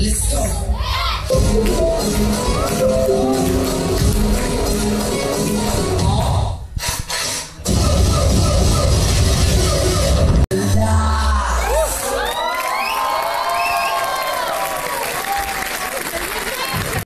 Let's go.